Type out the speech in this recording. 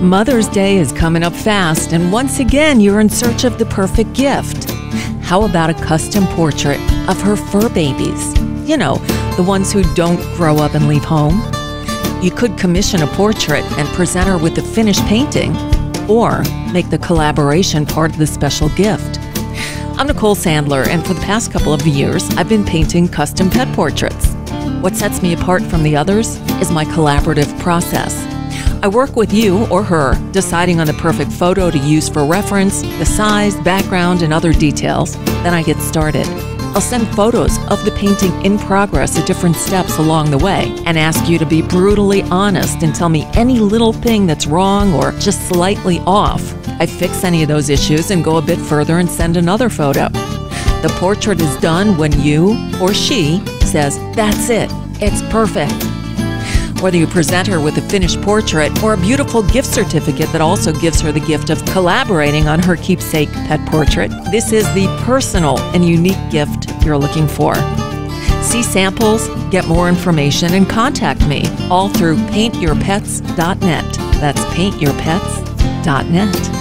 Mother's Day is coming up fast, and once again, you're in search of the perfect gift. How about a custom portrait of her fur babies? You know, the ones who don't grow up and leave home. You could commission a portrait and present her with the finished painting, or make the collaboration part of the special gift. I'm Nicole Sandler, and for the past couple of years, I've been painting custom pet portraits. What sets me apart from the others is my collaborative process. I work with you or her, deciding on the perfect photo to use for reference, the size, background, and other details. Then I get started. I'll send photos of the painting in progress at different steps along the way and ask you to be brutally honest and tell me any little thing that's wrong or just slightly off. I fix any of those issues and go a bit further and send another photo. The portrait is done when you or she says, That's it, it's perfect. Whether you present her with a finished portrait or a beautiful gift certificate that also gives her the gift of collaborating on her keepsake pet portrait, this is the personal and unique gift you're looking for. See samples, get more information, and contact me all through paintyourpets.net. That's paintyourpets.net.